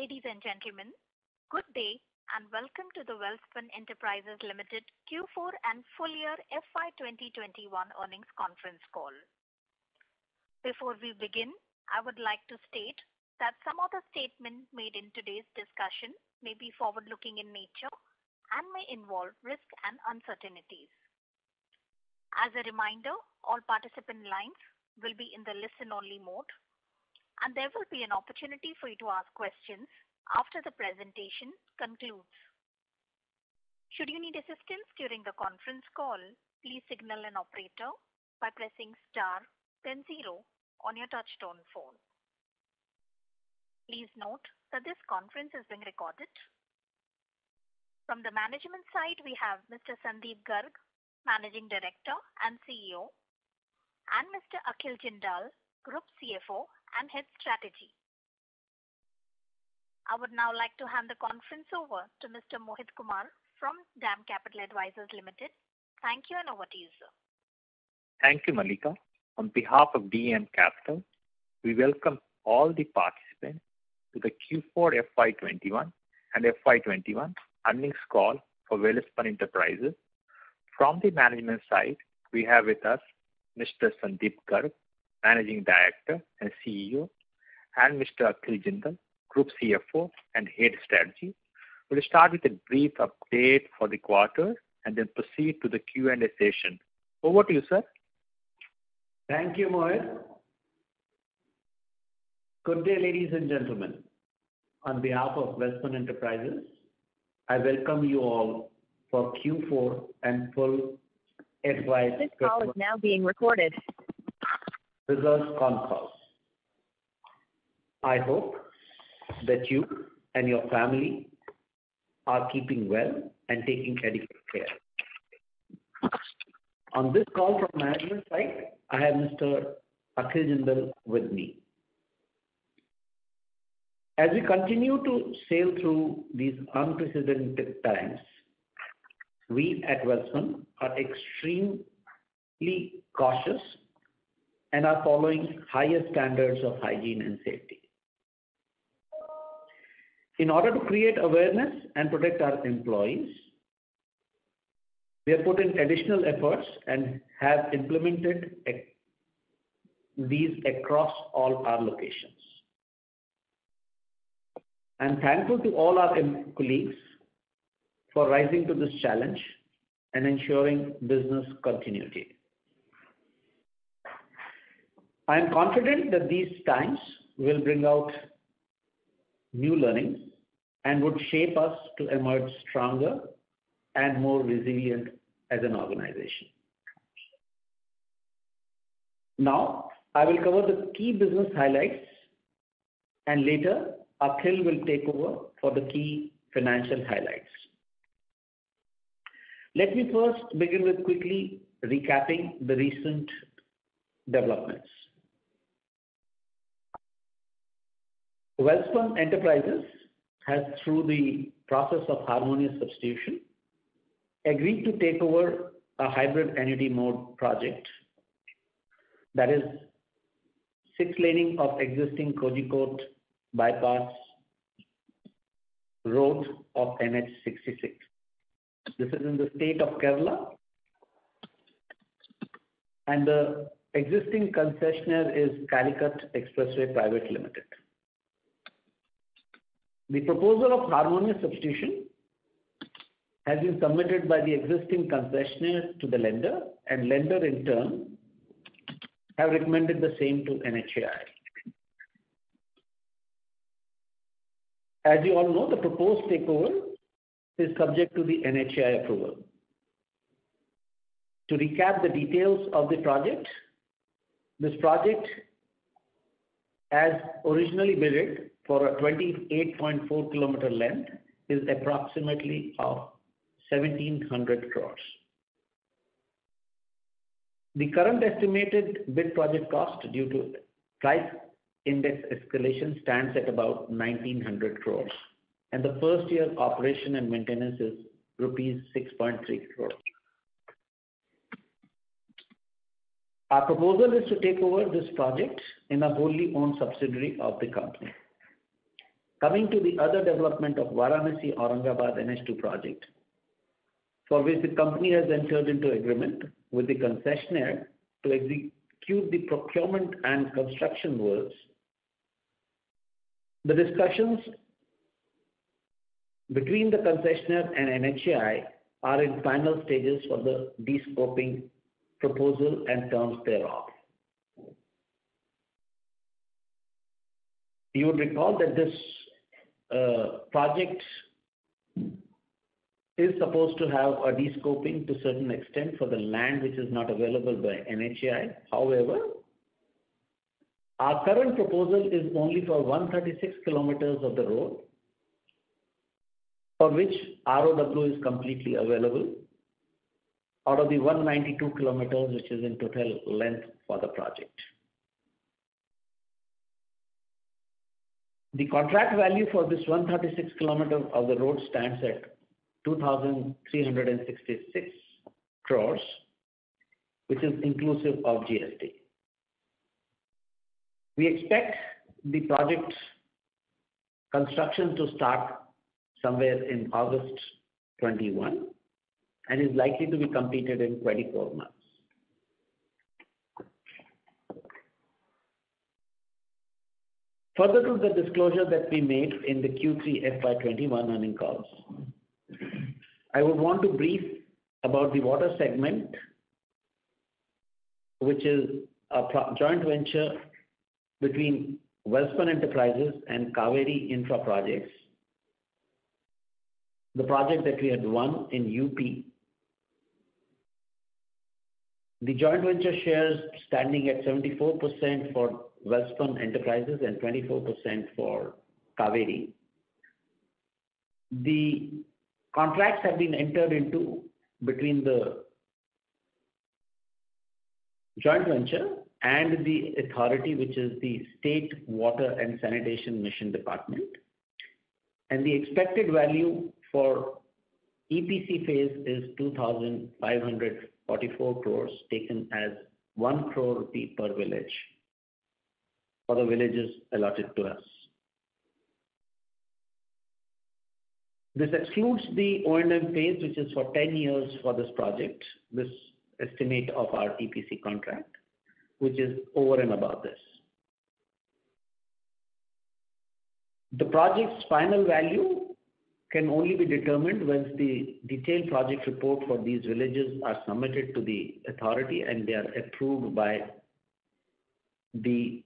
Ladies and gentlemen, good day, and welcome to the Welspun Enterprises Limited Q4 and full year FY 2021 earnings conference call. Before we begin, I would like to state that some of the statements made in today's discussion may be forward-looking in nature and may involve risks and uncertainties. As a reminder, all participant lines will be in the listen-only mode, and there will be an opportunity for you to ask questions after the presentation concludes. Should you need assistance during the conference call, please signal an operator by pressing star then zero on your touchtone phone. Please note that this conference is being recorded. From the management side, we have Mr. Sandeep Garg, Managing Director and CEO, and Mr. Akhil Jindal, Group CFO and Head Strategy. I would now like to hand the conference over to Mr. Mohit Kumar from DAM Capital Advisors Limited. Thank you, and over to you, sir. Thank you, Mallika. On behalf of DAM Capital, we welcome all the participants to the Q4 FY 2021 and FY 2021 earnings call for Welspun Enterprises. From the management side, we have with us Mr. Sandeep Garg, Managing Director and CEO, and Mr. Akhil Jindal, Group CFO and Head Strategy. We'll start with a brief update for the quarter and then proceed to the Q&A session. Over to you, sir. Thank you, Mohit. Good day, ladies and gentlemen. On behalf of Welspun Enterprises, I welcome you all for Q4 and full FY- This call is now being recorded. Results call. I hope that you and your family are keeping well and taking adequate care. On this call from management side, I have Mr. Akhil Jindal with me. As we continue to sail through these unprecedented times, we at Welspun are extremely cautious and are following higher standards of hygiene and safety. In order to create awareness and protect our employees, we have put in additional efforts and have implemented these across all our locations. I'm thankful to all our colleagues for rising to this challenge and ensuring business continuity. I am confident that these times will bring out new learnings and would shape us to emerge stronger and more resilient as an organization. Now, I will cover the key business highlights, and later Akhil will take over for the key financial highlights. Let me first begin with quickly recapping the recent developments. Welspun Enterprises has, through the process of harmonious substitution, agreed to take over a hybrid annuity mode project. That is six-laning of existing Kozhikode bypass road of NH 66. This is in the state of Kerala, and the existing concessionaire is Calicut Expressway Private Limited. The proposal of harmonious substitution has been submitted by the existing concessionaire to the lender, and lender in turn have recommended the same to NHAI. As you all know, the proposed takeover is subject to the NHAI approval. To recap the details of the project, this project, as originally bid for a 28.4 km length, is approximately of 1,700 crores. The current estimated bid project cost due to price index escalation stands at about 1,900 crores, and the first year operation and maintenance is rupees 6.3 crores. Our proposal is to take over this project in a wholly owned subsidiary of the company. Coming to the other development of Varanasi-Aurangabad NH2 project, for which the company has entered into agreement with the concessionaire to execute the procurement and construction works. The discussions between the concessionaire and NHAI are in final stages for the de-scoping proposal and terms thereof. You would recall that this Uh, project is supposed to have a de-scoping to certain extent for the land which is not available by NHAI. However, our current proposal is only for 136 km of the road, for which ROW is completely available out of the 192 km, which is in total length for the project. The contract value for this 136 km of the road stands at 2,366 crores, which is inclusive of GST. We expect the project construction to start somewhere in August 2021 and is likely to be completed in 24 months. Further to the disclosure that we made in the Q3 FY 2021 earnings calls, I would want to brief about the water segment, which is a joint venture between Welspun Enterprises and Cauvery Infra Projects. The project that we had won in UP. The joint venture shares standing at 74% for Welspun Enterprises and 24% for Cauvery. The contracts have been entered into between the joint venture and the authority, which is the State Water and Sanitation Mission Department. And the expected value for EPC phase is 2,544 crores, taken as 1 crore rupee per village for the villages allotted to us. This excludes the O&M phase, which is for 10 years for this project, this estimate of our EPC contract, which is over and above this. The project's final value can only be determined once the detailed project report for these villages are submitted to the authority and they are approved by the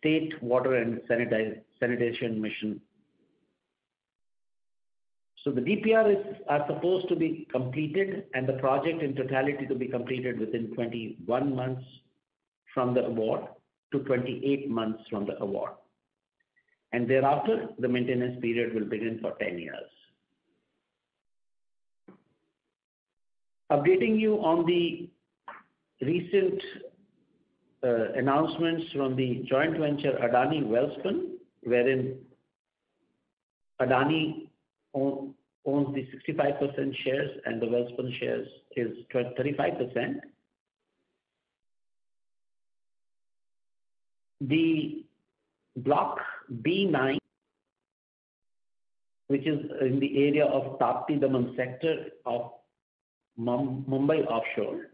State Water and Sanitation Mission. So the DPRs are supposed to be completed and the project in totality to be completed within 21 months from the award to 28 months from the award. And thereafter, the maintenance period will begin for 10 years. Updating you on the recent Uh, announcements from the joint venture Adani Welspun, wherein Adani owns the 65% shares and the Welspun shares is 35%. The block B9, which is in the area of Tapti Daman sector of Mumbai offshore.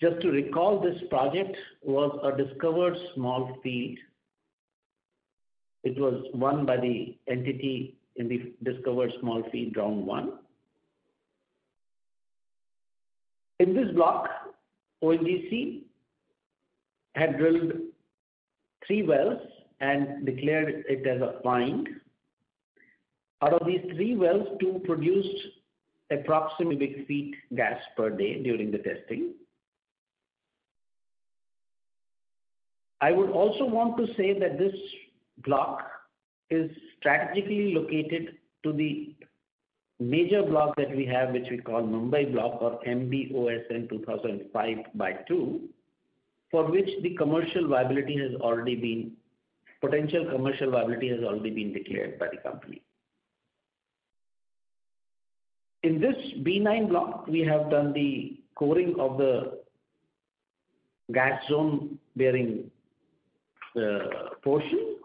Just to recall, this project was a discovered small field. It was won by the entity in the discovered small field round one. In this block, ONGC had drilled three wells and declared it as a find. Out of these three wells, two produced approximately cubic feet gas per day during the testing. I would also want to say that this block is strategically located to the major block that we have, which we call Mumbai Block or MBOSN 2005 by 2, for which the commercial viability has already been potential commercial viability has already been declared by the company. In this B9 block, we have done the coring of the gas zone bearing Uh, portion,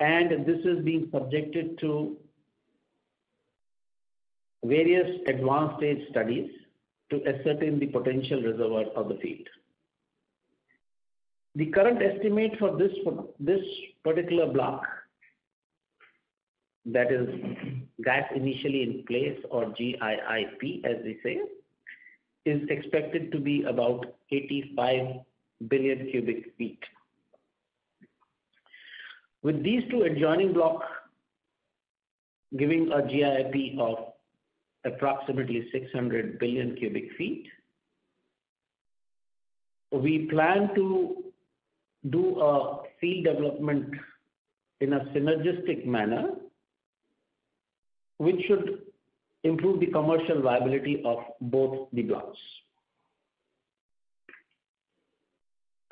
and this is being subjected to various advanced stage studies to ascertain the potential reservoir of the field. The current estimate for this, for this particular block, that is gas initially in place or GIIP as we say, is expected to be about 85 billion cubic feet. With these two adjoining blocks giving a GIP of approximately 600 billion cubic feet, we plan to do a field development in a synergistic manner, which should improve the commercial viability of both the blocks.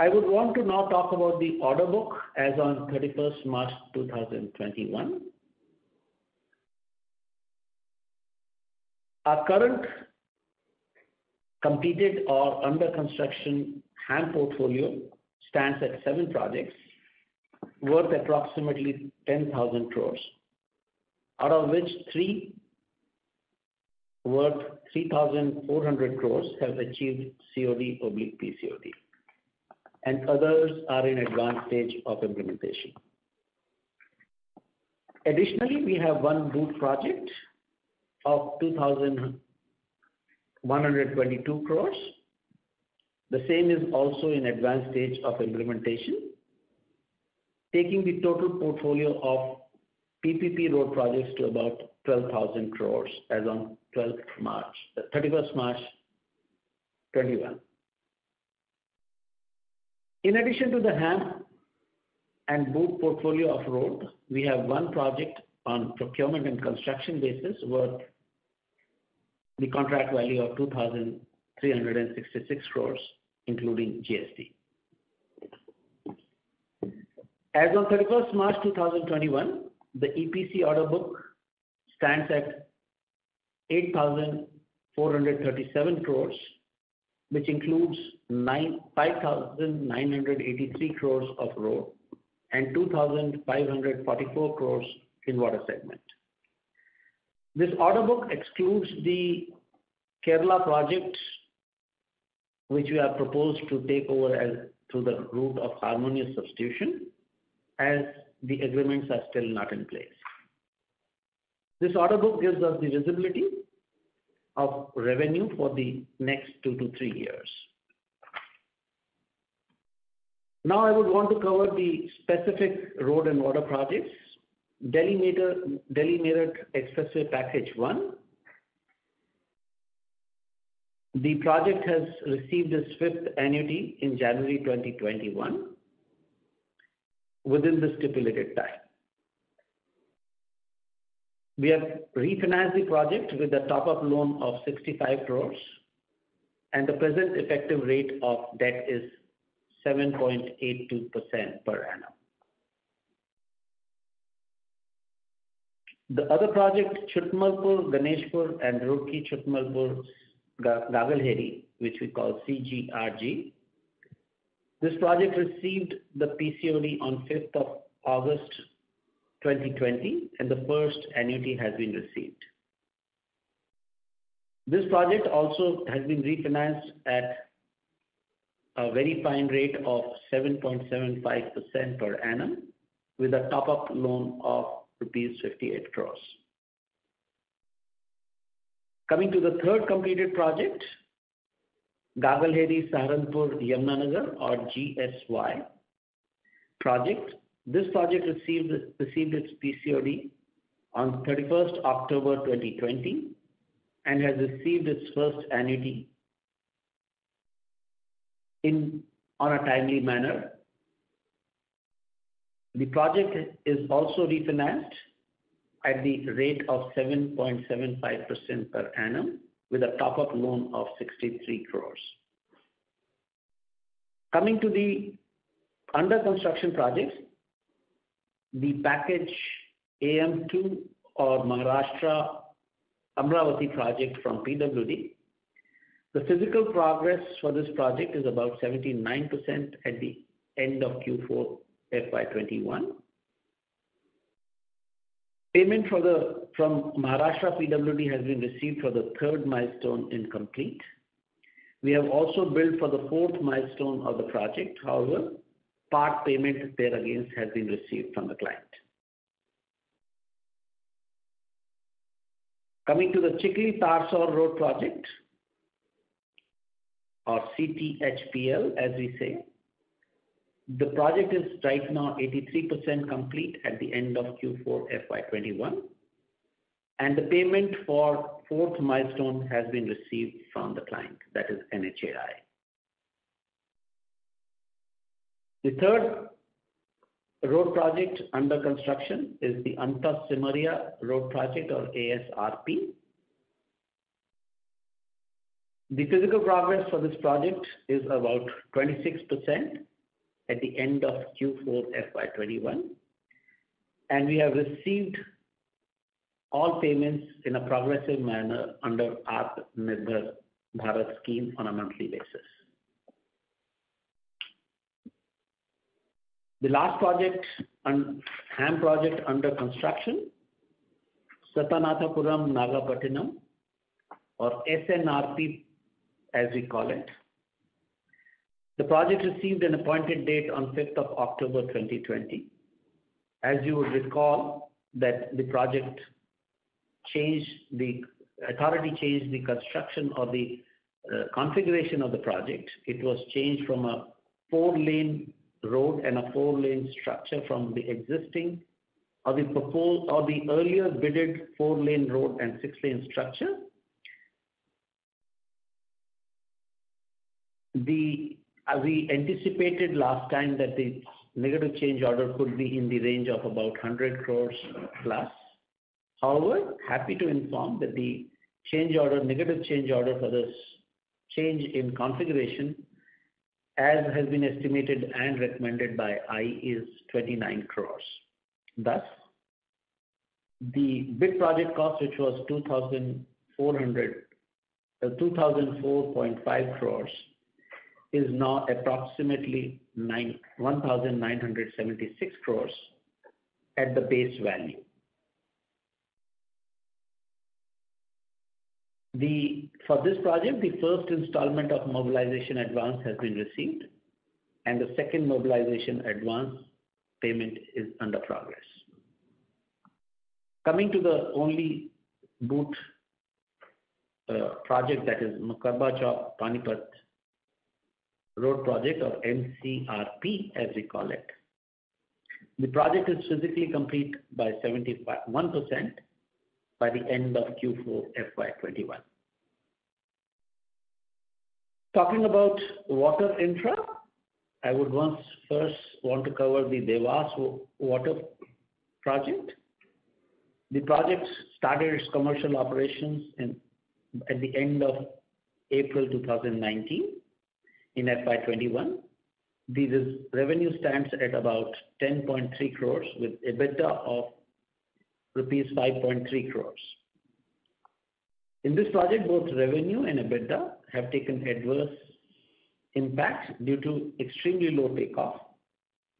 I would want to now talk about the order book as on 31st March 2021. Our current completed or under construction HAM portfolio stands at seven projects worth approximately 10,000 crores, out of which three worth 3,400 crores have achieved COD/PCOD, and others are in advanced stage of implementation. Additionally, we have one BOOT project of 2,122 crores. The same is also in advanced stage of implementation, taking the total portfolio of PPP road projects to about 12,000 crores as on 31st March 2021. In addition to the HAM and BOOT portfolio of road, we have one project on procurement and construction basis worth the contract value of 2,366 crores, including GST. As on 31st March 2021, the EPC order book stands at 8,437 crores, which includes 5,983 crores of road and 2,544 crores in water segment. This order book excludes the Kerala project, which we have proposed to take over as through the route of harmonious substitution, as the agreements are still not in place. This order book gives us the visibility of revenue for the next two to three years. Now I would want to cover the specific road and water projects. Delhi-Meerut Expressway Package 1. The project has received its fifth annuity in January 2021 within the stipulated time. We have refinanced the project with a top-up loan of 65 crores, and the present effective rate of debt is 7.82% per annum. The other project, Chutmalpur-Ganeshpur and Roorkee-Chutmalpur-Gagalheri, which we call CGRG. This project received the PCOD on 5th of August 2020, and the first annuity has been received. This project also has been refinanced at a very fine rate of 7.75% per annum with a top-up loan of rupees 58 crores. Coming to the third completed project, Gagalheri-Saharanpur-Yamunanagar or GSY project. This project received received its PCOD on 31st October 2020 and has received its first annuity on a timely manner. The project is also refinanced at the rate of 7.75% per annum with a top-up loan of 63 crores. Coming to the under-construction projects, the package AM2 or Maharashtra Amravati project from PWD. The physical progress for this project is about 79% at the end of Q4 FY 2021. Payment from Maharashtra PWD has been received for the third milestone in complete. We have also billed for the fourth milestone of the project. However, part payment thereagainst has been received from the client. Coming to the Chikli-Tarsod Road Project, or CTHPL, as we say. The project is right now 83% complete at the end of Q4 FY 2021, and the payment for fourth milestone has been received from the client, that is NHAI. The third road project under construction is the Anta-Simaria Road Project, or ASRP. The physical progress for this project is about 26% at the end of Q4 FY 2021, and we have received all payments in a progressive manner under Atmanirbhar Bharat scheme on a monthly basis. The last project, and HAM project under construction, Sathanathapuram Nagapattinam, or SNRP as we call it. The project received an appointed date on 5th of October 2020. As you would recall that the project changed the authority changed the construction or the uh, configuration of the project. It was changed from a four-lane road and a four-lane structure from the existing or the earlier bidded four-lane road and six-lane structure. We anticipated last time that the negative change order could be in the range of about 100 crores plus. However, happy to inform that the change order, negative change order for this change in configuration, as has been estimated and recommended by I, is 29 crores. Thus, the bid project cost, which was 2,400, uh, 2,004.5 crores, is now approximately 1,976 crores at the base value. For this project, the first installment of mobilization advance has been received, and the second mobilization advance payment is under progress. Coming to the only BOOT uh, project, that is Mukarba Chowk-Panipat Road Project, or MCRP, as we call it. The project is physically complete by 71% by the end of Q4 FY 2021. Talking about water infra, I would first want to cover the Dewas Water Project. The project started its commercial operations at the end of April 2019 in FY 2021. The revenue stands at about 10.3 crores with EBITDA of rupees 5.3 crores. In this project, both revenue and EBITDA have taken adverse impact due to extremely low takeoff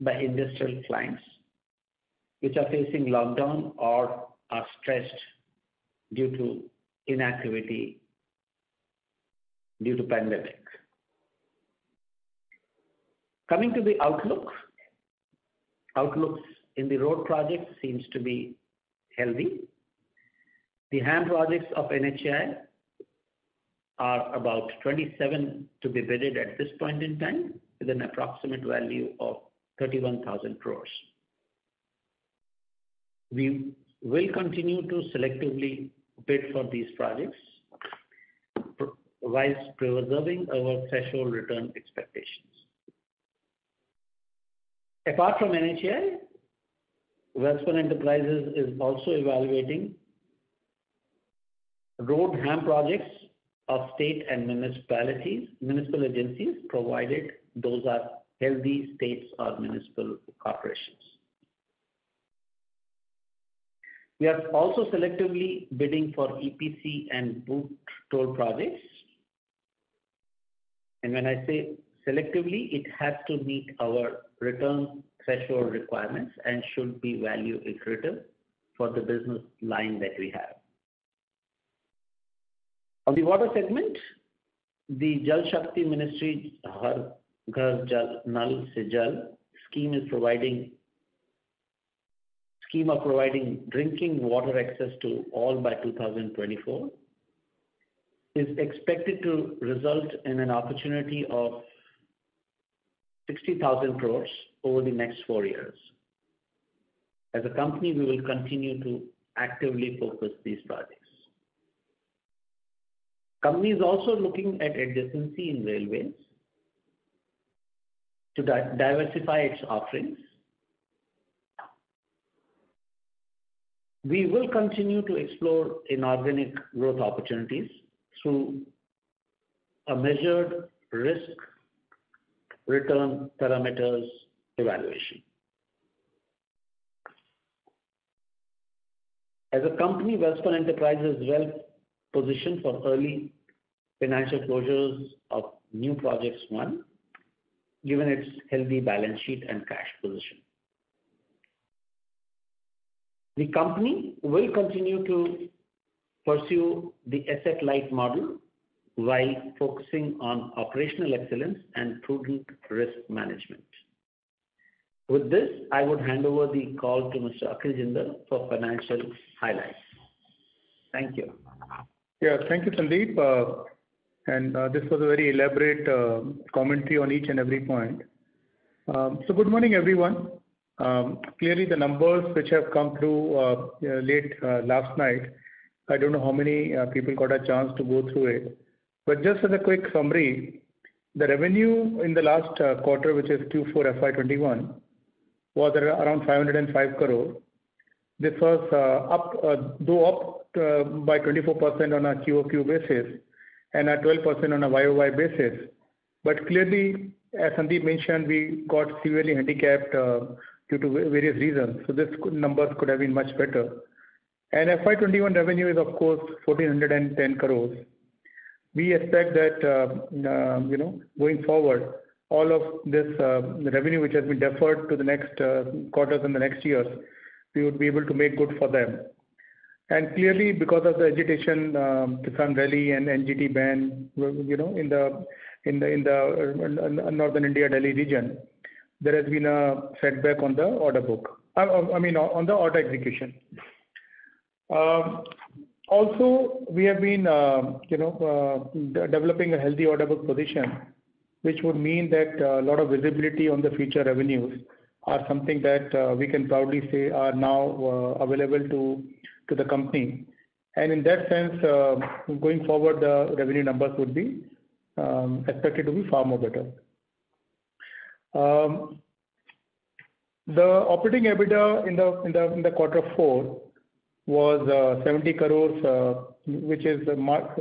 by industrial clients, which are facing lockdown or are stressed due to inactivity due to pandemic. Coming to the outlook. Outlooks in the road project seems to be healthy. The HAM projects of NHAI are about 27 to be bidded at this point in time, with an approximate value of 31,000 crores. We will continue to selectively bid for these projects whilst preserving our threshold return expectations. Apart from NHAI, Welspun Enterprises is also evaluating road HAM projects of state and municipalities, municipal agencies, provided those are healthy states or municipal corporations. We are also selectively bidding for EPC and BOOT toll projects. And when I say selectively, it has to meet our return threshold requirements and should be value accretive for the business line that we have. On the water segment, the Jal Shakti Ministry Har Ghar Nal Se Jal scheme is providing scheme of providing drinking water access to all by 2024 is expected to result in an opportunity of 60,000 crores over the next four years. As a company, we will continue to actively focus these projects. Company is also looking at adjacency in railways to diversify its offerings. We will continue to explore inorganic growth opportunities through a measured risk-return parameters evaluation. As a company, Welspun Enterprises is well-positioned for early financial closures of new projects won, given its healthy balance sheet and cash position. The company will continue to pursue the asset-light model while focusing on operational excellence and prudent risk management. With this, I would hand over the call to Mr. Akhil Jindal for financial highlights. Thank you. Yeah. Thank you, Sandeep. Uh, and uh, this was a very elaborate uh, commentary on each and every point. Um, so, good morning, everyone. Um, clearly, the numbers which have come through late last night, I don't know how many people got a chance to go through it. But just as a quick summary, the revenue in the last uh, quarter, which is Q4 FY 2021, was around 505 crore. This was uh, up, uh, though up by 24% on a QoQ basis and at 12% on a YoY basis. But clearly, as Sandeep mentioned, we got severely handicapped due to various reasons. So these numbers could have been much better. And FY 2021 revenue is, of course, 1,410 crore. We expect that um, um, you know, going forward, all of this um, revenue which has been deferred to the next uh, quarters and the next years, we would be able to make good for them. And clearly, because of the agitation, Kisan Rally and NGT ban you know, in the uh, uh, Northern India, Delhi region, there has been a setback on the order book. I mean, on the order execution. Also, we have been um, you know, uh, developing a healthy order book position, which would mean that uh, a lot of visibility on the future revenues are something that uh, we can proudly say are now available to to the company. And in that sense, going forward, the revenue numbers would be um, expected to be far more better. Um, the operating EBITDA in the quarter four was uh, 70 crores, uh, which is uh,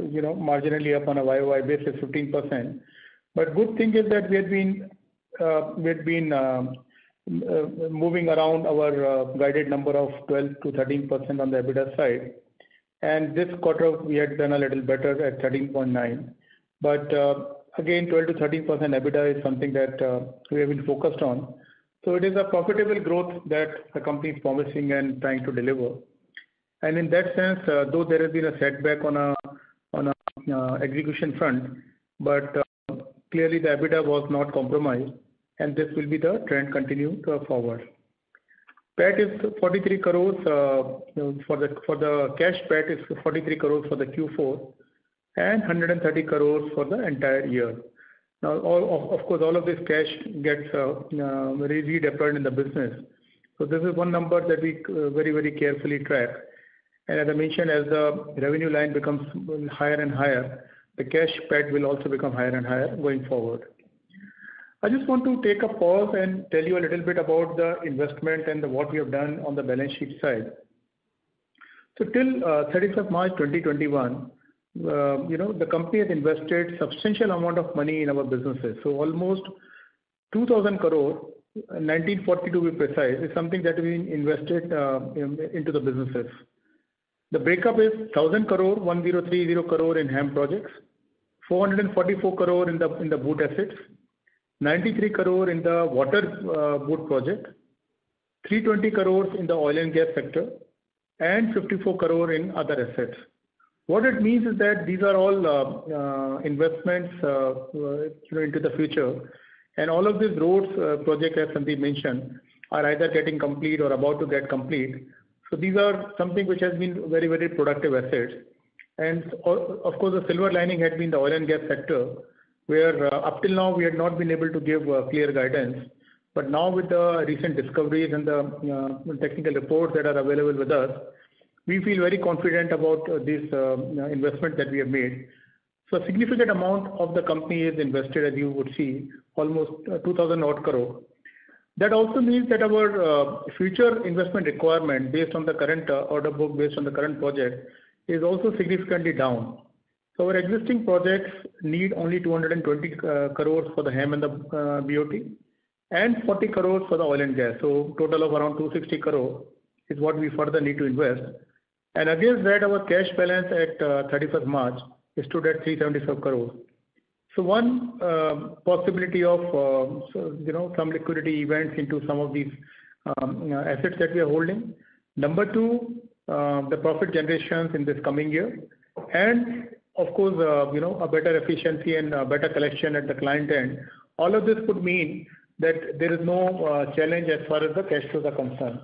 you know, marginally up on a YoY basis, 15%. But good thing is that we had been um, moving around our guided number of 12%-13% on the EBITDA side. And this quarter, we had done a little better at 13.9. But again, 12%-13% EBITDA is something that we have been focused on. So it is a profitable growth that the company is promising and trying to deliver. And in that sense, uh, though there has been a setback on a uh, execution front, but uh, clearly the EBITDA was not compromised, and this will be the trend continuing forward. PAT is 43 crores. For the for the cash PAT is 43 crores for the Q4 and 130 crores for the entire year. Now, of course, all of this cash gets redeployed in the business. So this is one number that we very, very carefully track. And as I mentioned, as the revenue line becomes higher and higher, the cash PAT will also become higher and higher going forward. I just want to take a pause and tell you a little bit about the investment and what we have done on the balance sheet side. So till uh, 31st March 2021, uh, you know, the company has invested substantial amount of money in our businesses. So almost 2,000 crore, 1,940 to be precise, is something that we invested uh, into the businesses. The breakup is 1,000 crore, 1,030 crore in HAM projects, 444 crore in the in the BOOT assets, 93 crore in the water uh, BOOT project, 320 crore in the oil and gas sector, and 54 crore in other assets. What it means is that these are all uh, uh, investments into the future. And all of these roads project, as Sandeep mentioned, are either getting complete or about to get complete. So these are something which has been very very productive assets. And of course, the silver lining had been the oil and gas sector, where uh, up till now we had not been able to give uh, clear guidance. But now with the recent discoveries and the uh, technical reports that are available with us, we feel very confident about this investment that we have made. So a significant amount of the company is invested, as you would see, almost 2,000 odd crore. That also means that our uh, future investment requirement based on the current uh, order book, based on the current project, is also significantly down. So our existing projects need only 220 uh, crores for the HAM and the BOT, and 40 crores for the oil and gas. So total of around 260 crore is what we further need to invest. And against that, our cash balance at 31st March is stood at 375 crore. So one um, possibility of um, you know, some liquidity events into some of these um, assets that we are holding. Number two, the profit generations in this coming year. And of course, uh, you know, a better efficiency and a better collection at the client end. All of this could mean that there is no uh, challenge as far as the cash flows are concerned.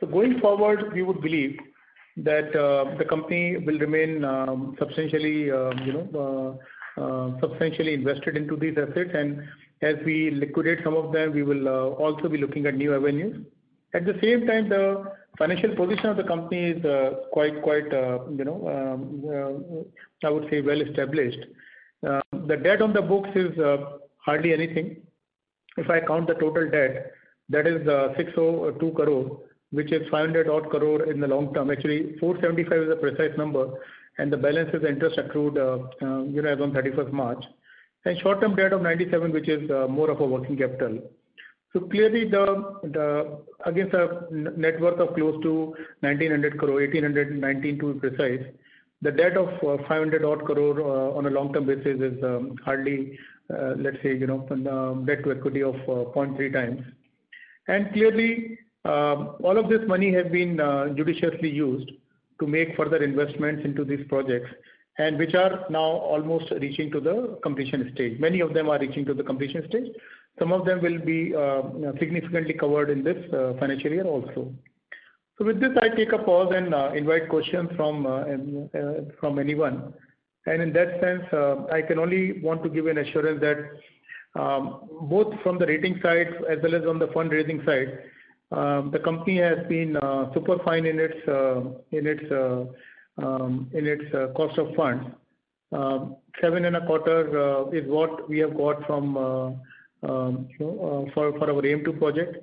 So going forward, we would believe that uh, the company will remain substantially Uh, invested into these assets. And as we liquidate some of them, we will uh, also be looking at new avenues. At the same time, the financial position of the company is uh, quite, quite you know, um, I would say, well established. The debt on the books is hardly anything. If I count the total debt, that is 602 crore, which is 500 odd crore in the long term. Actually, 475 is a precise number, and the balance is interest accrued uh, uh, you know, as on 31st March. And short-term debt of 97, which is uh, more of a working capital. So clearly, the the against a net worth of close to 1,900 crore, 1,819 to be precise, the debt of 500 odd crore on a long-term basis is um, hardly, let's say, you know, debt to equity of 0.3 times. And clearly, all of this money has been judiciously used to make further investments into these projects, and which are now almost reaching to the completion stage. Many of them are reaching to the completion stage. Some of them will be uh, significantly covered in this uh, financial year also. So, with this, I take a pause and uh, invite questions from from anyone. And in that sense, I can only want to give an assurance that um, both from the rating side as well as on the fundraising side, Um, the company has been uh, super fine in its uh, in its uh, um, in its cost of funds. Um, seven and a quarter is what we have got from for our AM2 project.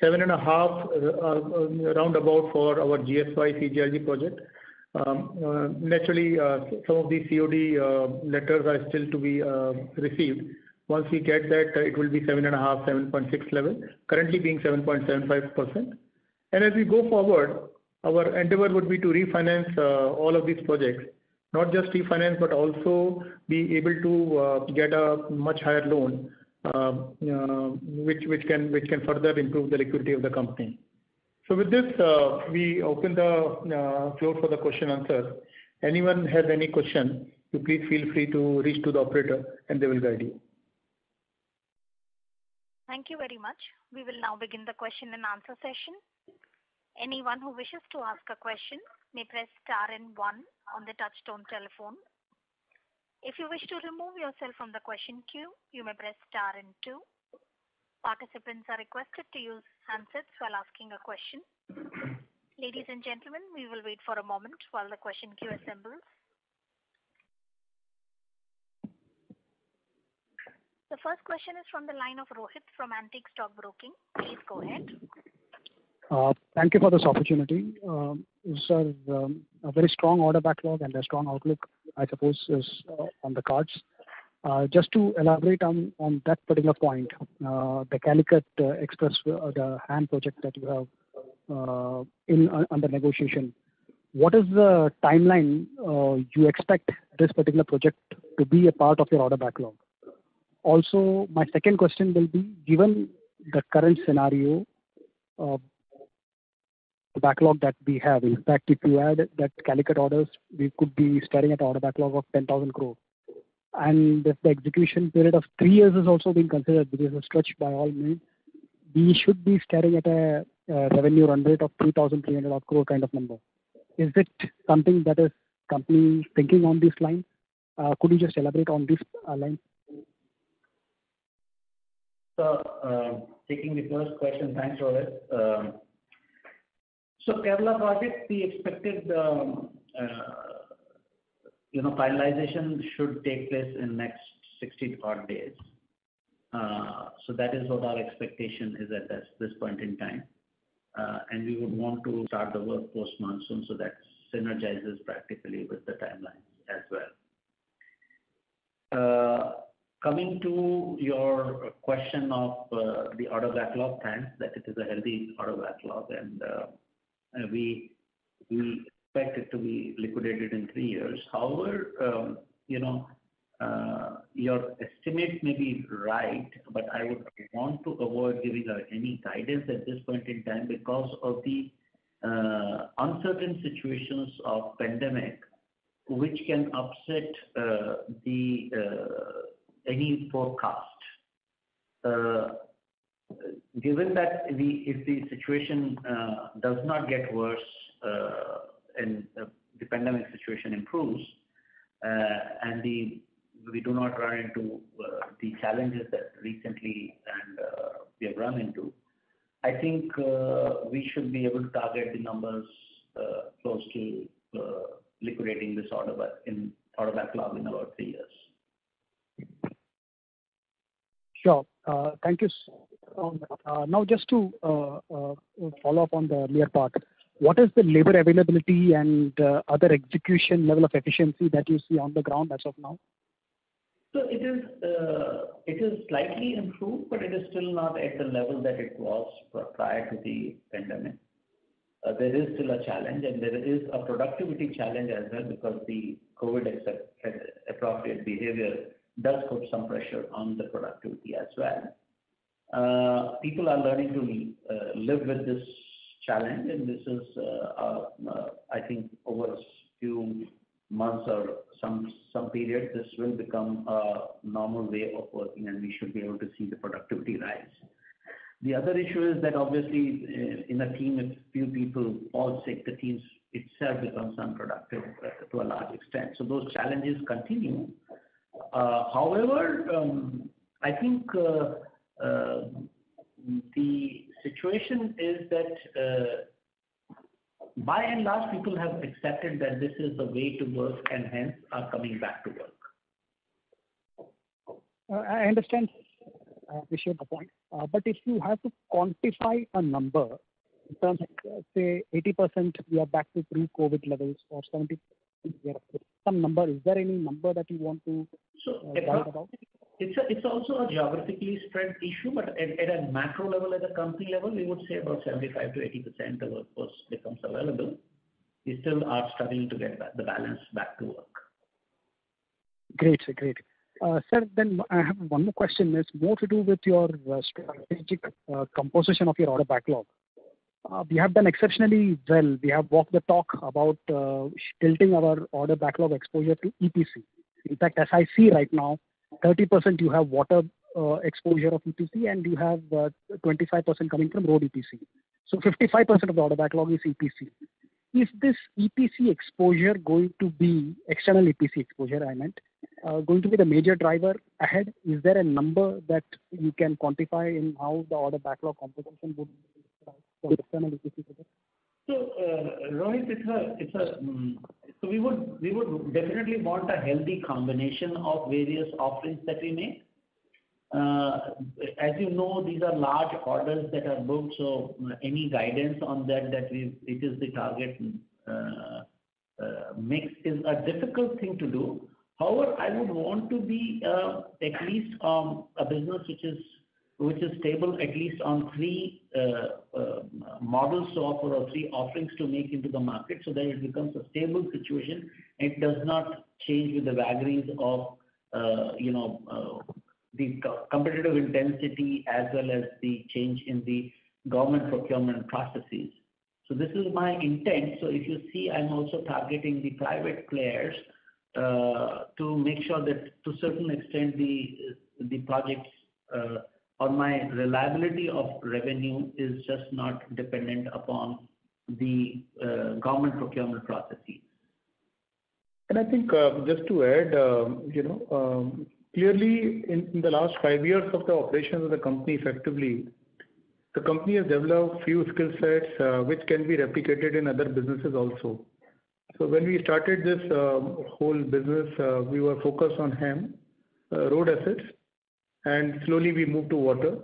Seven and a half roundabout for our GSY CGLG project. Naturally, some of these COD letters are still to be received. Once we get that, uh, it will be 7.5, 7.6 level, currently being 7.75%. And as we go forward, our endeavor would be to refinance uh, all of these projects. Not just refinance, but also be able to uh, get a much higher loan, which which can which can further improve the liquidity of the company. So with this, we open the floor for the question answer. Anyone has any question, you please feel free to reach to the operator and they will guide you. Thank you very much. We will now begin the question and answer session. Anyone who wishes to ask a question may press star and one on the touchtone telephone. If you wish to remove yourself from the question queue, you may press star and two. Participants are requested to use handsets while asking a question. Ladies and gentlemen, we will wait for a moment while the question queue assembles. The first question is from the line of Rohit from Antique Stock Broking. Please go ahead. Uh, thank you for this opportunity. Um, sir, um, a very strong order backlog and a strong outlook, I suppose, is uh, on the cards. Uh, just to elaborate on that particular point, the Calicut Express, the HAM project that you have in under negotiation, what is the timeline you expect this particular project to be a part of your order backlog? Also, my second question will be, given the current scenario, uh the backlog that we have. In fact, if you add that Calicut orders, we could be staring at order backlog of 10,000 crore. And if the execution period of three years is also being considered, which is a stretch by all means, we should be staring at a revenue run rate of 3,300 crore kind of number. Is it something that is company thinking on this line? Could you just elaborate on this line? So, uh, taking the first question. Thanks, Rohit. Um, so, Kerala project, the expected um, uh, the finalization should take place in next 60 odd days. Uh, so, that is what our expectation is at this point in time. And we would want to start the work post-monsoon, so that synergizes practically with the timelines as well. Coming to your question of uh, the order backlog, thanks. That it is a healthy order backlog, and uh, we we expect it to be liquidated in three years. However, um, you know uh, your estimate may be right, but I would want to avoid giving any guidance at this point in time because of the uncertain situations of pandemic, which can upset any forecast. Given that if the situation uh, does not get worse uh, and the pandemic situation improves, uh, and we do not run into the challenges that recently we have run into, I think we should be able to target the numbers close to liquidating this order book in order backlog in about three years. Sure. Uh, thank you. Um, uh, now just to uh, follow up on the earlier part, what is the labor availability and other execution level of efficiency that you see on the ground as of now? So it is slightly improved, but it is still not at the level that it was prior to the pandemic. There is still a challenge, and there is a productivity challenge as well because the COVID appropriate behavior does put some pressure on the productivity as well. People are learning to uh, live with this challenge, and this is, uh, uh, I think, over a few months or some some period, this will become a normal way of working, and we should be able to see the productivity rise. The other issue is that obviously, in a team, if few people fall sick, the team itself becomes unproductive to a large extent. So those challenges continue. Uh, however, um, I think uh, uh, the situation is that by and large, people have accepted that this is the way to work and hence are coming back to work. I understand. I appreciate the point. But if you have to quantify a number in terms of, say, 80% we are back to pre-COVID levels or 70%, some number. Is there any number that you want to guide uh, about? It's also a geographically spread issue, but at a macro level, at a company level, we would say about 75%-80% of workforce becomes available. We still are struggling to get the balance back to work. Great. Great. Uh, sir, then I have one more question. It's more to do with your uh, strategic composition of your order backlog. Uh, we have done exceptionally well. We have walked the talk about uh, tilting our order backlog exposure to EPC. In fact, as I see right now, 30% you have water uh, exposure of EPC, and you have 25% coming from road EPC. 55% of the order backlog is EPC. Is this EPC exposure going to be, external EPC exposure I meant, going to be the major driver ahead? Is there a number that you can quantify in how the order backlog composition would for external EPC projects? Rohit, mm, we would we would definitely want a healthy combination of various offerings that we make. Uh, as you know, these are large orders that are booked, so uh, any guidance on that that we've it is the target mm, uh, mix is a difficult thing to do. However, I would want to be at least um, a business which is stable at least on three uh, uh, models to offer or three offerings to make into the market so that it becomes a stable situation. It does not change with the vagaries of uh, you know the competitive intensity as well as the change in the government procurement processes. So this is my intent. So if you see, I'm also targeting the private players to make sure that to a certain extent the the projects or my reliability of revenue is just not dependent upon the uh, government procurement processes. And I think, uh, just to add, um, you know, um, clearly in the last five years of the operations of the company effectively, the company has developed few skill sets, uh, which can be replicated in other businesses also. So when we started this um, whole business, we were focused on HAM, road assets, and slowly we moved to water.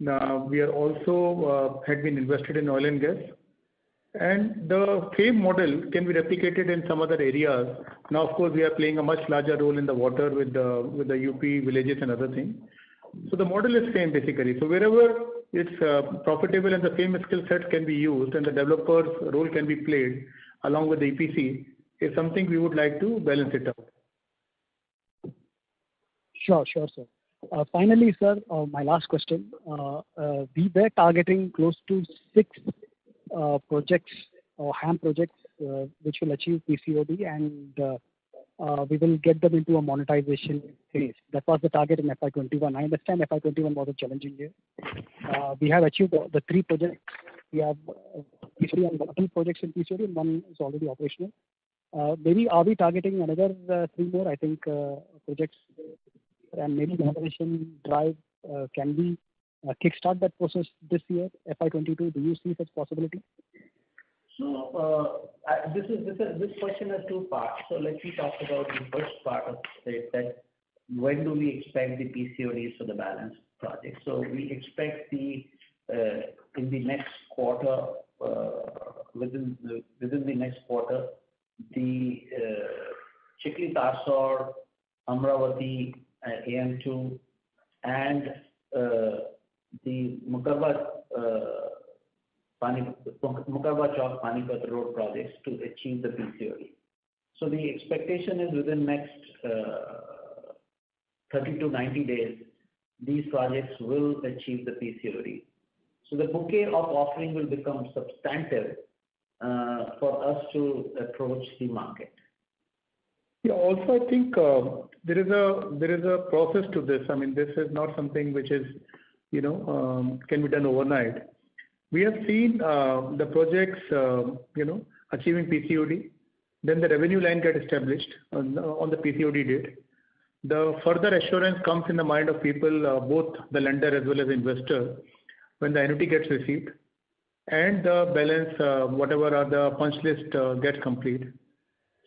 Now we are also uh, had been invested in oil and gas. And the same model can be replicated in some other areas. Now, of course, we are playing a much larger role in the water with the UP villages and other things. So the model is same basically. So wherever it's uh, profitable and the same skill set can be used and the developer's role can be played along with the EPC, is something we would like to balance it out. Sure, sure, sir. Uh, finally, sir, uh, my last question. Uh, we were targeting close to six projects or HAM projects, which will achieve PCOD and we will get them into a monetization phase. That was the target in FY 2021. I understand FY 2021 was a challenging year. We have achieved the three projects. We have two projects in PCOD and one is already operational. Maybe are we targeting another three more, I think, projects and maybe monetization drive, uh, can we uh, kickstart that process this year, FY 2022? Do you see such possibility? So, uh, this is this this question has two parts. So let me talk about the first part of it, that when do we expect the PCODs for the balance project. So we expect the in the next quarter, within within the next quarter, the Chikhli-Tarsod, Amravati AM2 and uh, the Mukarba-Chowk-Panipat uh, road projects to achieve the PCOD. So the expectation is within next uh, 30 to 90 days, these projects will achieve the PCOD. So the bouquet of offering will become substantive for us to approach the market. Yeah. Also, I think, um, there is a there is a process to this. I mean, this is not something which is, you know, um, can be done overnight. We have seen um, the projects, you know, achieving PCOD, then the revenue line get established on uh, the PCOD date. The further assurance comes in the mind of people, uh, both the lender as well as investor, when the annuity gets received and the balance, uh, whatever are the punch list, gets complete.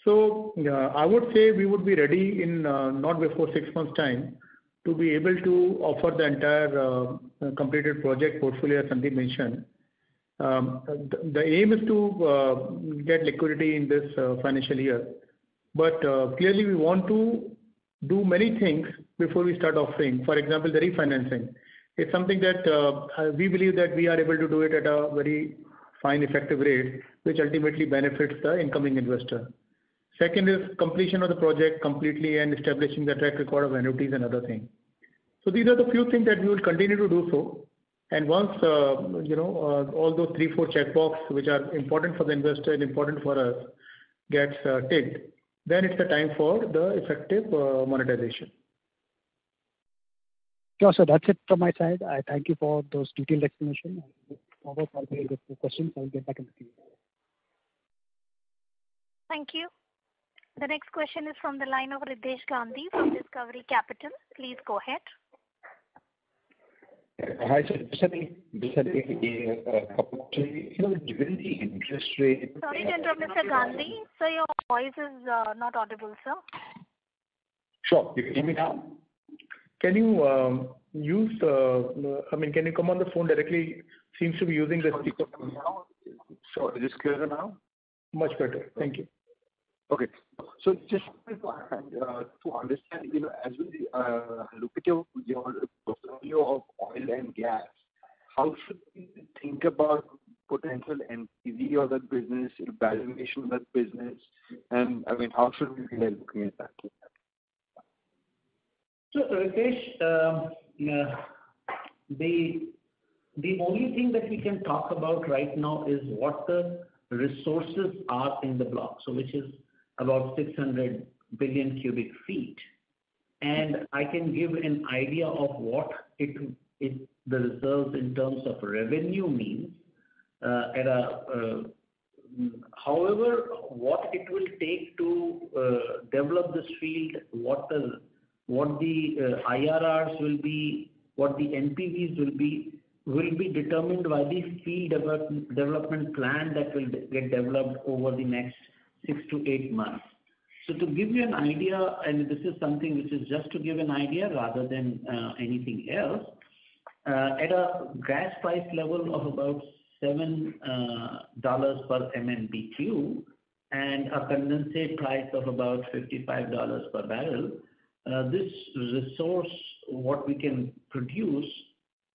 Uh, I would say we would be ready in uh, not before six months' time to be able to offer the entire uh, completed project portfolio, as Sandeep mentioned. Um, the aim is to get liquidity in this financial year. But clearly we want to do many things before we start offering. For example, the refinancing. It's something that we believe that we are able to do it at a very fine effective rate, which ultimately benefits the incoming investor. Second is completion of the project completely and establishing the track record of annuities and other things. So these are the few things that we will continue to do so. And once uh, you know uh, all those three, four checkbox which are important for the investor and important for us gets uh, ticked, then it's the time for the effective monetization. Sure, sir. That's it from my side. I thank you for those detailed explanation. I'll get the questions. I'll get back in the queue. Thank you. The next question is from the line of Ritesh Gandhi from Discovery Capital. Please go ahead. Hi, sir. Just a couple of things. You know, given the interest rate- Sorry to interrupt, Mr. Gandhi. Sir, your voice is uh, not audible, sir. Sure. You can hear me now? Can you um, use, I mean, can you come on the phone directly? Seems to be using the speaker phone. Sure. Is this clearer now? Much better. Thank you. Okay. So just to understand, you know, as we uh, look at your portfolio of oil and gas, how should we think about potential NPV of that business, valuation of that business? And I mean, how should we be looking at that? Ritesh, um, The only thing that we can talk about right now is what the resources are in the block, so which is about 600 billion cubic feet. And I can give an idea of what it, the reserves in terms of revenue means uh, at a uh, however, what it will take to uh, develop this field, what the what the IRRs will be, what the NPVs will be, will be determined by the field development plan that will get developed over the next six to eight months. So to give you an idea, and this is something which is just to give an idea rather than uh, anything else, uh, at a gas price level of about $7 uh, per MMBtu and a condensate price of about $55 per barrel, this resource, what we can produce,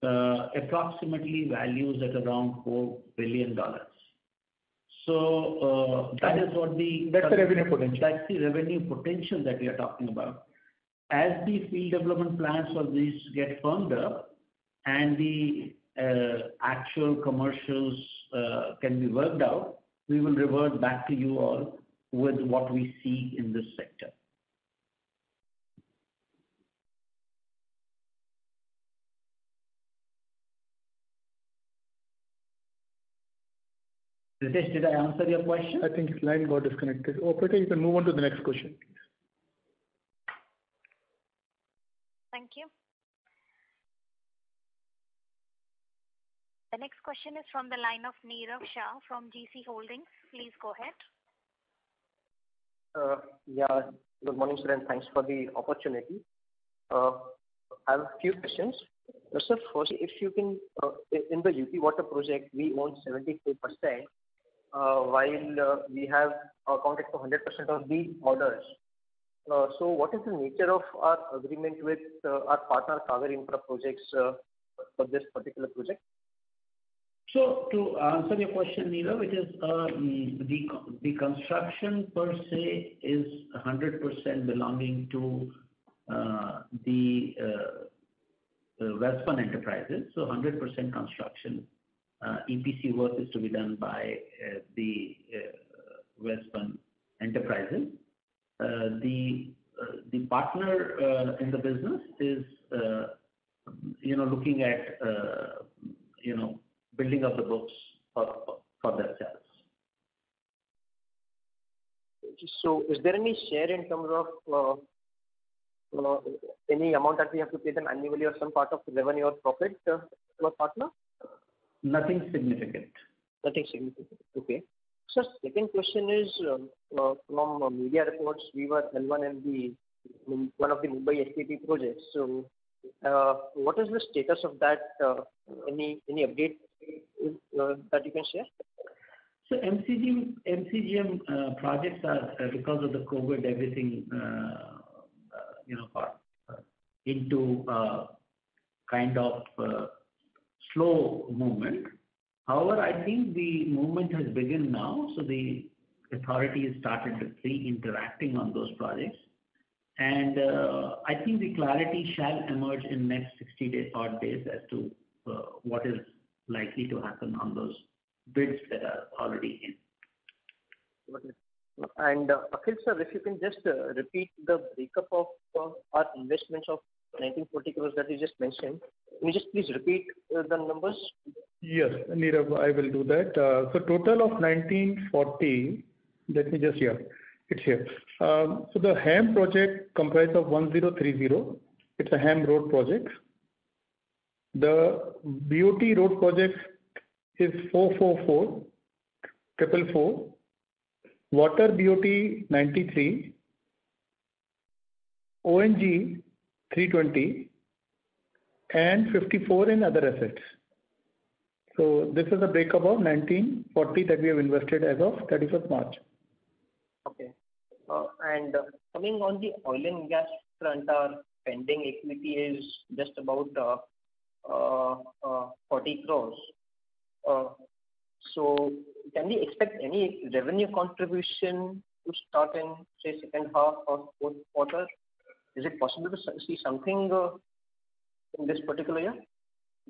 approximately values at around $4 billion. So that is what the- That's the revenue potential. That's the revenue potential that we are talking about. As the field development plans for these get firmed up and the uh, actual commercials uh, can be worked out, we will revert back to you all with what we see in this sector. Ritesh, did I answer your question? I think his line got disconnected. Operator, you can move on to the next question. please. Thank you. The next question is from the line of Nirav Shah from GeeCee Holdings. Please go ahead. Uh, yeah. Good morning, sir, and thanks for the opportunity. Uh, I have a few questions. Sir, first, if you can, uh, in the UP Water project, we own 74%, while we have accounted for 100% of the orders. So what is the nature of our agreement with our partner, Sagar Infra Projects, for this particular project? So to answer your question, Nirav, it is um, the construction per se is 100% belonging to uh, the uh, Welspun Enterprises. So 100% construction uh, Uh, EPC work is to be done by uh, the uh, Welspun Enterprises. The the partner in the business is you know looking at you know building up the books for, themselves. So is there any share in terms of uh, uh, any amount that we have to pay them annually or some part of revenue or profit uh, to our partner? Nothing significant. Nothing significant. Okay. So second question is, um, uh, from uh, media reports, we were L1 in the one of the Mumbai STP projects. So, uh, what is the status of that? Uh, any any update uh, that you can share? So MCGM, MCGM uh, projects are, uh, because of the COVID, everything, you know, got into kind of slow movement. However, I think the movement has begun now, so the authority has started re-interacting on those projects. And I think the clarity shall emerge in next 60 days, odd days as to what is likely to happen on those bids that are already in. And uh, Akhil sir, if you can just uh, repeat the breakup of uh, our investments of 1940 crores that you just mentioned. Can you just please repeat uh, the numbers? Yes, Nirav, I will do that. Uh, so total of 1940, let me just here. It's here. Um, so the HAM project comprised of 1030. It's a HAM road project. The BOT road project is 444, triple four. Water BOT 93, ONG 320, and 54 in other assets. So this is a breakup of 1940 that we have invested as of 31st March. Okay. Uh, and uh, coming on the oil and gas front, our pending equity is just about uh, uh, uh, 40 crores. So can we expect any revenue contribution to start in, say, second half or fourth quarter? Is it possible to see something uh, in this particular year?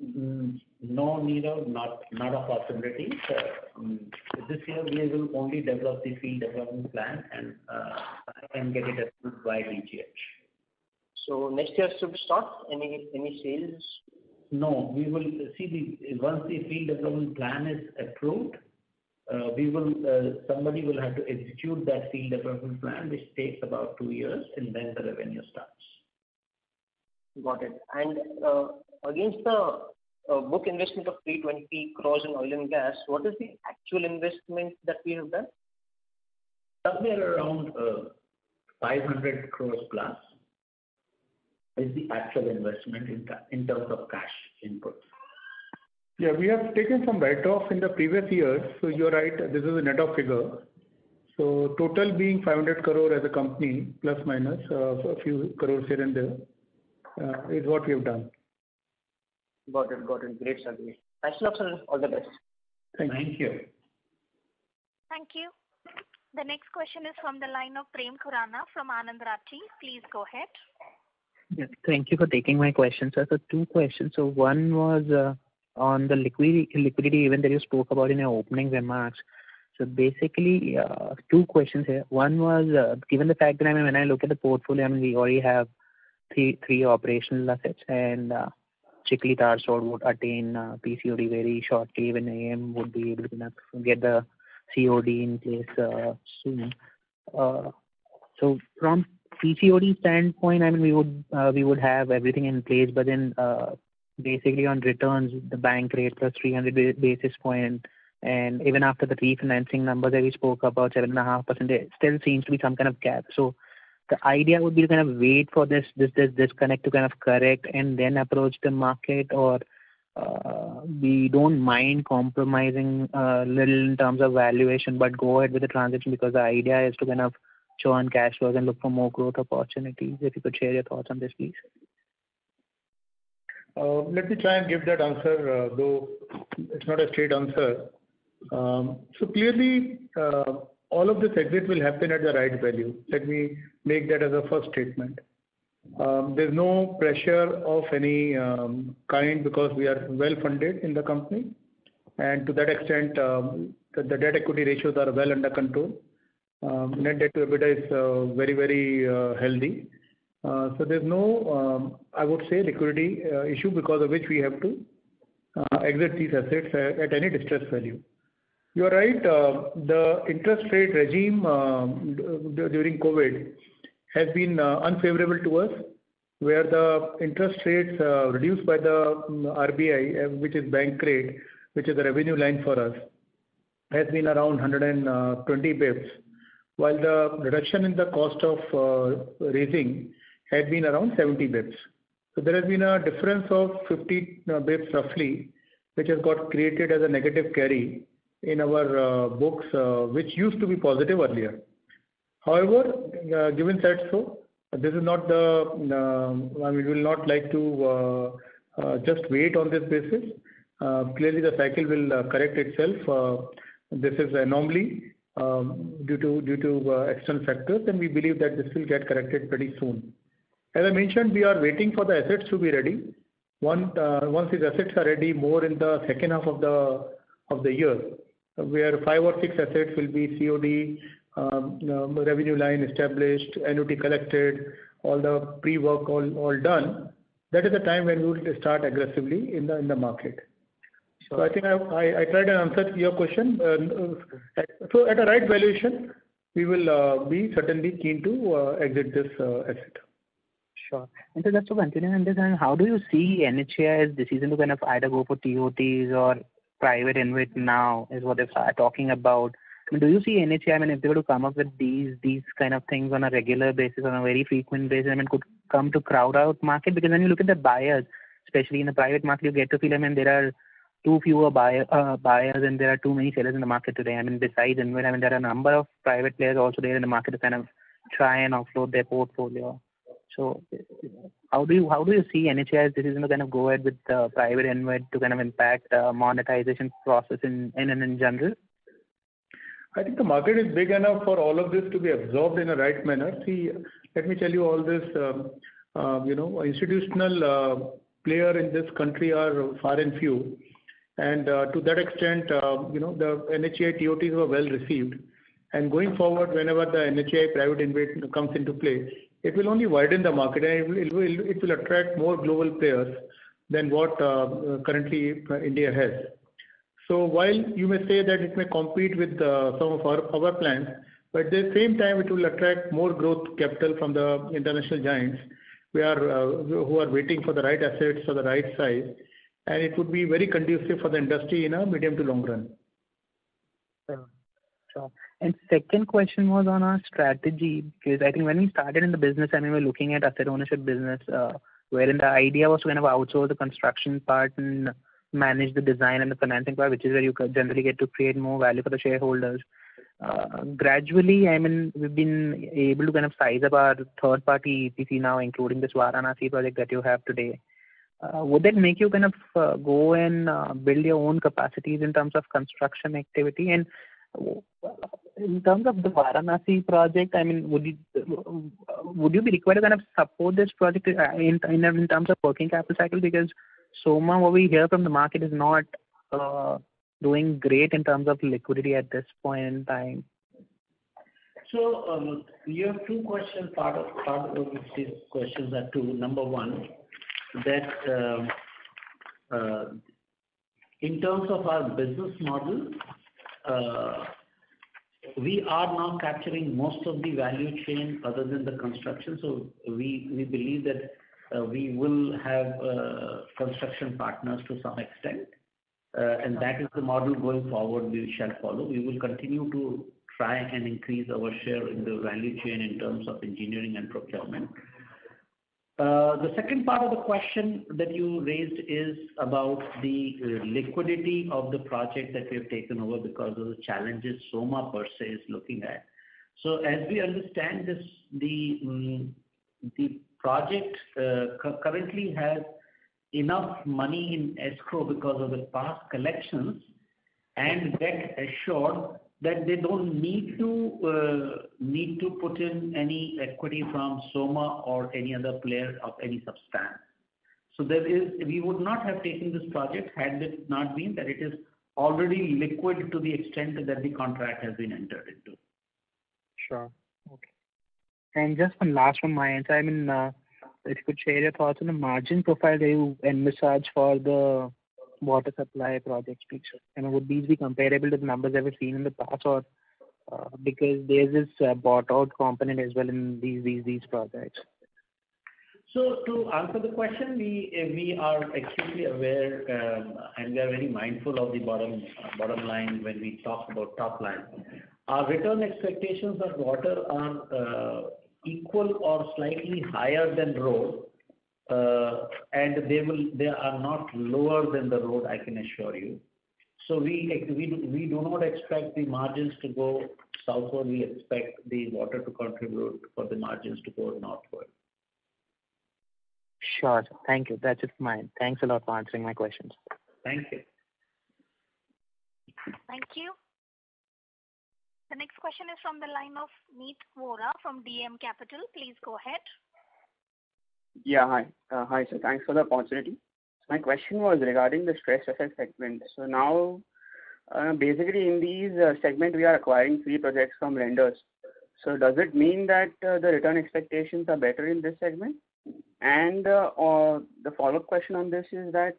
Mm, no, Nirav, not not a possibility. Um, this year we will only develop the field development plan and uh, get it approved by DGH. Next year should start any any sales? No. We will see the once the field development plan is approved, Uh, uh, somebody will have to execute that field development plan, which takes about two years, and then the revenue starts. Got it. And uh against the uh, book investment of 320 crores in oil and gas, what is the actual investment that we have done? Somewhere around 500 crores plus is the actual investment in terms of cash input. Yeah, we have taken some write-off in the previous years. So you're right, this is a net-off figure. So total being 500 crore as a company, plus minus uh, a few crores here and there, uh, is what we have done. Got it. Got it. Great, sir. Thanks a lot, sir. All the best. Thank you. Thank you. The next question is from the line of Prem Khurana from Anand Rathi. Please go ahead. Yes. Thank you for taking my question, sir. Two questions. So one was uh, on the liquidity event that you spoke about in your opening remarks. So basically, uh, two questions here. One was, uh, given the fact that I mean, when I look at the portfolio, I mean, we already have three operational assets and uh, Chikhli-Tarsod would attain PCOD very shortly, even AM would be able to get the COD in place soon. So, from PCOD standpoint, I mean, we would uh we would have everything in place, but then basically on returns, the bank rate plus 300 basis points, point, and even after the refinancing number that we spoke about, 7.5%, there still seems to be some kind of gap. So the idea would be to kind of wait for this disconnect to kind of correct and then approach the market, or uh, we don't mind compromising a little in terms of valuation, but go ahead with the transaction because the idea is to kind of churn cash flows and look for more growth opportunities. If you could share your thoughts on this, please. Uh, let me try and give that answer, uh, though it's not a straight answer. Um, so, clearly, uh, all of this exit will happen at the right value. Let me make that as a first statement. Um, there's no pressure of any um, kind because we are well-funded in the company, and to that extent, the debt equity ratios are well under control. Net debt to EBITDA is uh very very uh healthy. Uh, so, there's no, um, I would say, liquidity uh, issue because of which we have to uh, exit these assets at any distressed value. You are right, the interest rate regime um, during COVID has been unfavorable to us, where the interest rates reduced by the um, RBI, which is bank rate, which is a revenue line for us, has been around 120 basis points, while the reduction in the cost of raising had been around 70 basis points. There has been a difference of 50 uh, basis points roughly, which has got created as a negative carry in our uh, books, uh, which used to be positive earlier. However, given said so, this is not the, um, I mean, we will not like to just wait on this basis. Clearly, the cycle will correct itself. This is anomaly um, due to due to uh external factors, and we believe that this will get corrected pretty soon. As I mentioned, we are waiting for the assets to be ready. Uh, once these assets are ready, more in the second half of the of the year, where five or six assets will be COD, um, um, revenue line established, annuity collected, all the pre-work all done. That is the time when we will start aggressively in the in the market. So I think I I tried to answer your question. Uh, uh, so at a right valuation, we will be certainly keen to exit this asset. Sure. Just to continue on this, how do you see NHAI's decision to kind of either go for TOTs or private InvIT now, is what they are talking about. Do you see NHAI, I mean, if they were to come up with these kind of things on a regular basis, on a very frequent basis, I mean, could come to crowd out market? Because when you look at the buyers, especially in the private market, you get to feel I mean, there are too fewer uh, buyers and there are too many sellers in the market today. I mean, besides InvIT, I mean, there are a number of private players also there in the market to kind of try and offload their portfolio. So how do you how do you see NHAI's decision to kind of go ahead with the private InvIT to kind of impact uh, monetization process in and in general? I think the market is big enough for all of this to be absorbed in a right manner. See, let me tell you all this, um, uh, you know, institutional player in this country are far and few. And to that extent, you know, the NHAI TOTs were well received. And going forward, whenever the NHAI private InvIT comes into play, it will only widen the market and it will attract more global players than what uh, currently uh, India has. So while you may say that it may compete with uh, some of our plants, but at the same time it will attract more growth capital from the international giants We are who are waiting for the right assets or the right size, and it would be very conducive for the industry in a medium to long run. Sure. Second question was on our strategy, because I think when we started in the business and we were looking at asset ownership business, uh, wherein the idea was to kind of outsource the construction part and manage the design and the financing part, which is where you generally get to create more value for the shareholders. Uh, gradually, I mean, we've been able to kind of size up our third party EPC now, including this Varanasi project that you have today. Uh, would that make you kind of go and build your own capacities in terms of construction activity? In terms of the Varanasi project, I mean, would you be required to kind of support this project uh, in terms of working capital cycle? Because Soma, what we hear from the market, is not uh, doing great in terms of liquidity at this point in time. So, um, you have two questions. Part of these questions are two. Number one, that um, uh, in terms of our business model, we are now capturing most of the value chain other than the construction. So we we believe that we will have construction partners to some extent. Uh and that is the model going forward we shall follow. We will continue to try and increase our share in the value chain in terms of engineering and procurement. Uh, the second part of the question that you raised is about the liquidity of the project that we have taken over because of the challenges Soma per se is looking at. So as we understand this, the mm, project uh, currently has enough money in escrow because of the past collections and debt assured that they don't need to uh need to put in any equity from Soma or any other player of any substance. So there is we would not have taken this project had it not been that it is already liquid to the extent that the contract has been entered into. Sure. Okay. And just one last from my end. I mean, if you could share your thoughts on the margin profile that you envisage for the water supply projects, please. Would these be comparable to the numbers that we've seen in the past or, uh, because there's this uh, bought out component as well in these projects? So to answer the question, we are acutely aware, um, and we are very mindful of the bottom bottom line when we talk about top line. Our return expectations of water are uh, equal or slightly higher than road. Uh, and they will they are not lower than the road, I can assure you. So we do not expect the margins to go southward. We expect the water to contribute for the margins to go northward. Sure. Thank you. That's it from my end. Thanks a lot for answering my questions. Thank you. Thank you. The next question is from the line of Meet Vora from DAM Capital. Please go ahead. Yeah. Hi. Uh, hi, sir. Thanks for the opportunity. My question was regarding the stressed asset segment. So now, uh, basically in these uh, segment, we are acquiring three projects from lenders. So does it mean that the return expectations are better in this segment? And the follow-up question on this is that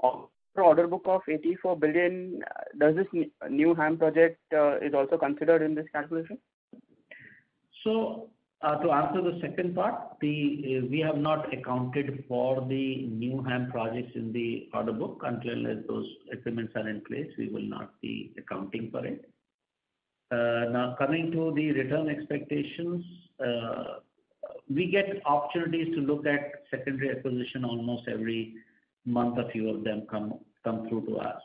order book of 84 billion, does this new HAM project is also considered in this calculation? Uh, to answer the second part, uh, we have not accounted for the new HAM projects in the order book until those agreements are in place. We will not be accounting for it. Uh, now coming to the return expectations, we get opportunities to look at secondary acquisition almost every month. A few of them come come through to us.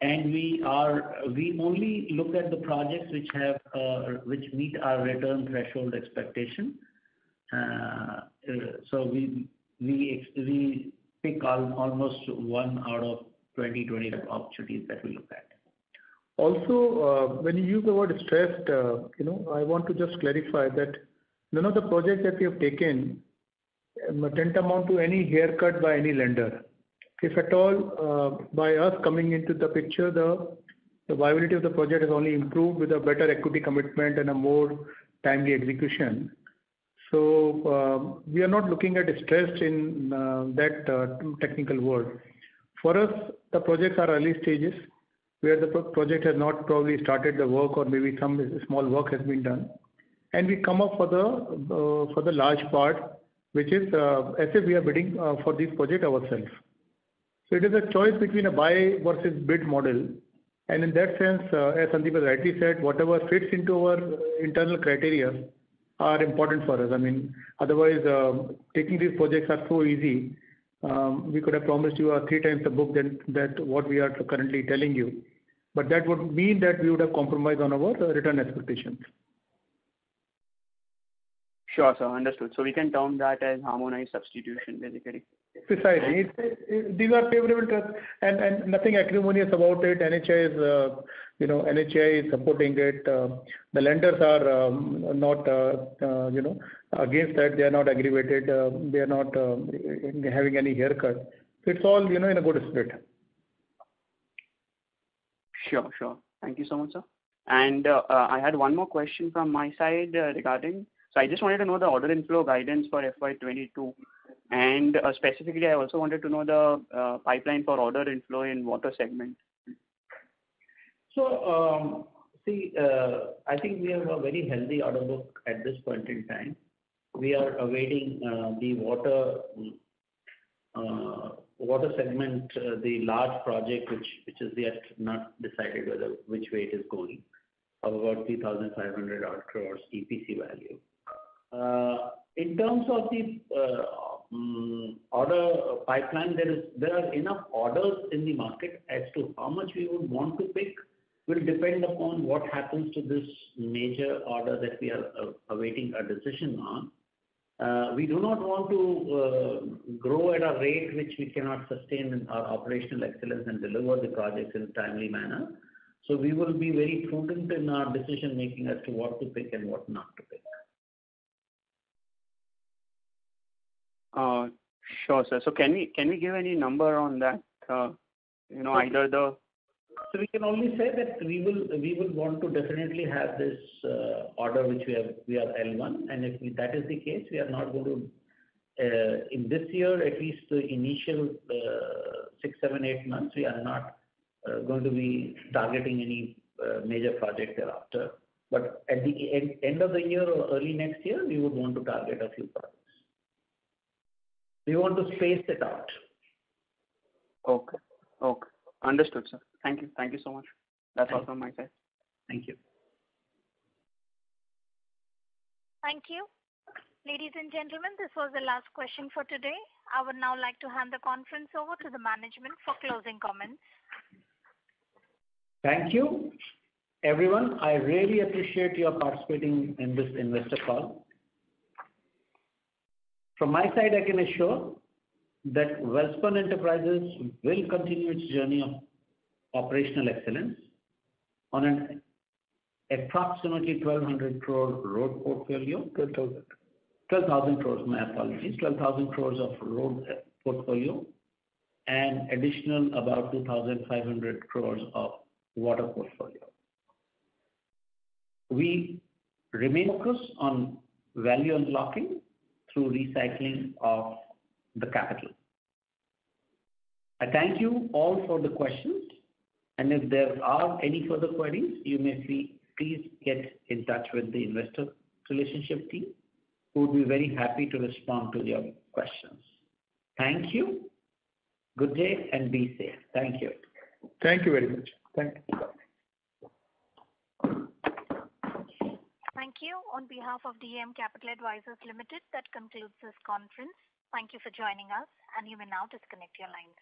And we are we only look at the projects which have uh which meet our return threshold expectation. Uh, so we we ex we pick almost one out of 20 opportunities that we look at. Also, uh, when you use the word stressed, uh, you know, I want to just clarify that none of the projects that we have taken tantamount to any haircut by any lender. If at all, uh, by us coming into the picture, the viability of the project has only improved with a better equity commitment and a more timely execution. So, uh, we are not looking at stress in uh, that technical world. For us, the projects are early stages, where the project has not probably started the work or maybe some small work has been done. And we come up for the uh for the large part, which is as if we are bidding for this project ourselves. It is a choice between a buy versus bid model. And in that sense, uh, as Sandeep has rightly said, whatever fits into our internal criteria are important for us. I mean, otherwise, uh, taking these projects are so easy, um, we could have promised you three times the book than that what we are currently telling you. But that would mean that we would have compromised on our return expectations. Sure, sir. Understood. So we can term that as harmonized substitution, basically. Precisely. These are favorable terms and nothing acrimonious about it. NHAI is uh, you know, is supporting it. Uh, the lenders are um, not uh, you know, against that. They are not aggravated. They are not having any haircut. It's all you know, in a good spirit. Sure, sure. Thank you so much, sir. And I had one more question from my side regarding. So I just wanted to know the order inflow guidance for FY 2022. And uh, specifically, I also wanted to know the uh, pipeline for order inflow in water segment. So, um, see, uh, I think we have a very healthy order book at this point in time. We are awaiting the water water segment, the large project, which is yet not decided whether which way it is going, of about 3,500 odd crores EPC value. In terms of the Mm, order uh, pipeline, there is there are enough orders in the market. As to how much we would want to pick will depend upon what happens to this major order that we are uh, awaiting a decision on. Uh, we do not want to grow at a rate which we cannot sustain in our operational excellence and deliver the projects in a timely manner. So we will be very prudent in our decision-making as to what to pick and what not to pick. Uh, sure, sir. So can we can we give any number on that? Uh, you know, either the- We can only say that we will we will want to definitely have this uh, order, which we have we are L1. And if that is the case, we are not going to in this year, at least the initial six, seven, eight months, we are not going to be targeting any major project thereafter. But at the end of the year or early next year, we would want to target a few projects. We want to space it out. Okay. Okay. Understood, sir. Thank you. Thank you so much. That's all from my side. Thank you. Thank you. Ladies and gentlemen, this was the last question for today. I would now like to hand the conference over to the management for closing comments. Thank you, everyone. I really appreciate your participating in this investor call. From my side, I can assure that Welspun Enterprises will continue its journey of operational excellence on an approximately 1,200 crore road portfolio. 12,000. 12,000 crores. My apologies. 12,000 crores of road portfolio and additional about 2,500 crores of water portfolio. We remain focused on value unlocking through recycling of the capital. I thank you all for the questions, and if there are any further queries, you may please get in touch with the investor relationship team, who would be very happy to respond to your questions. Thank you. Good day, and be safe. Thank you. Thank you very much. Thank you. Thank you. On behalf of DAM Capital Advisors Limited, that concludes this conference. Thank you for joining us, and you may now disconnect your lines.